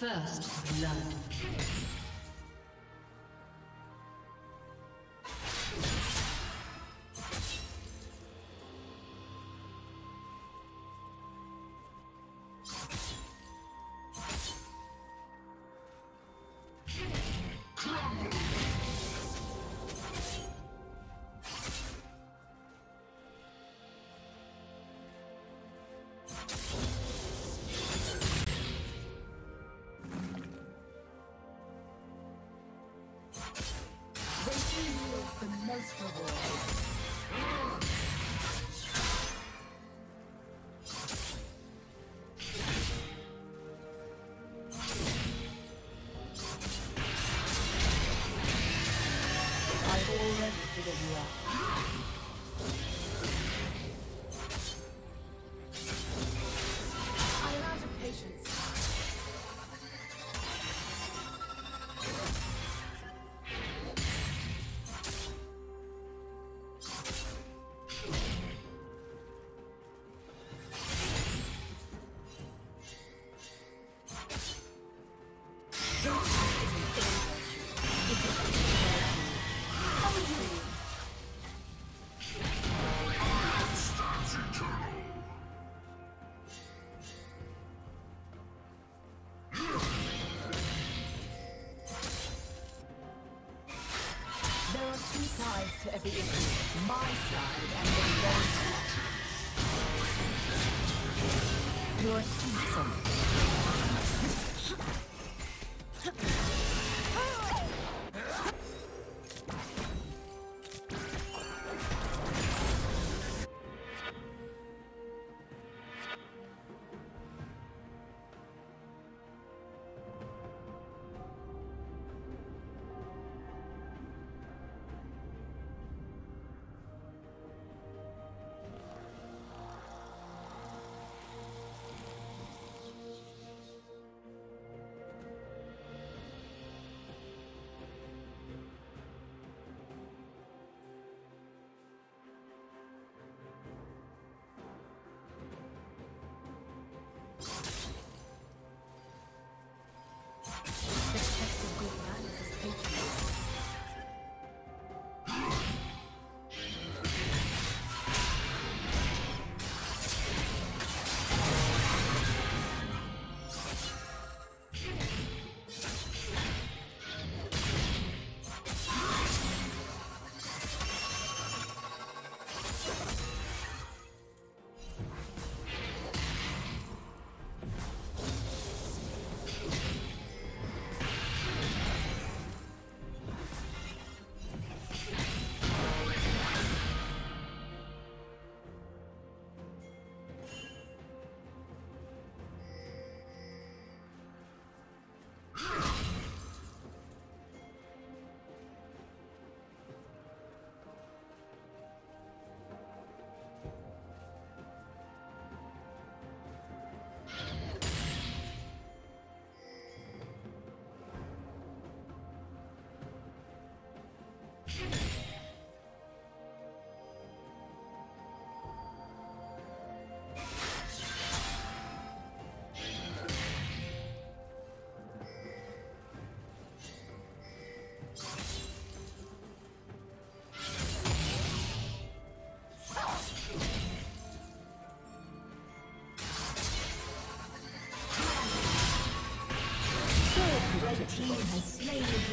First blood. The most rewarding. To has slain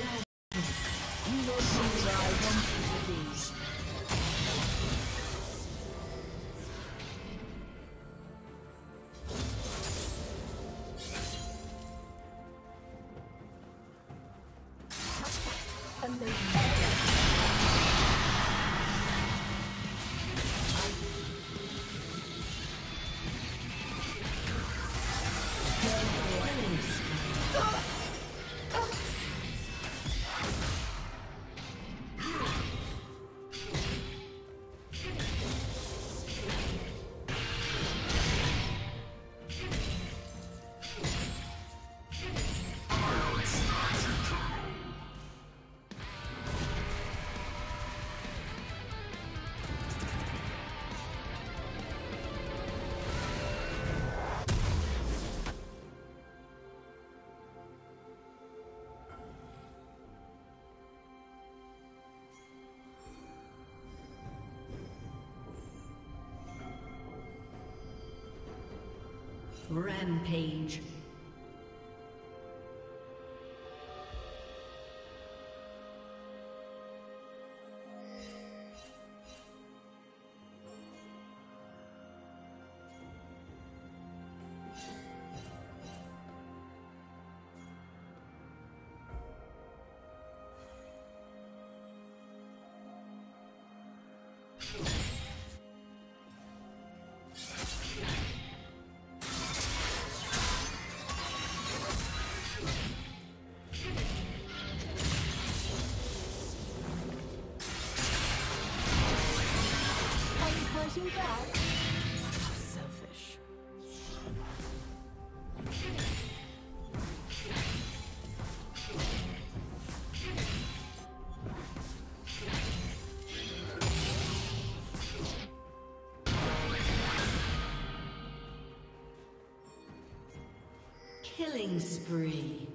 Rampage. Killing spree.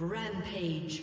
Rampage.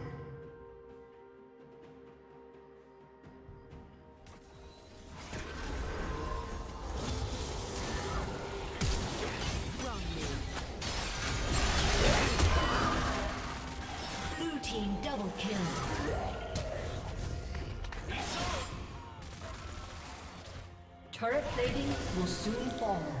Você informa.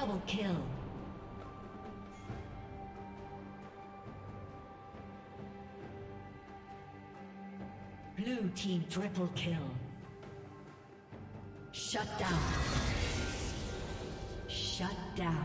Double kill. Blue team triple kill. Shut down. Shut down.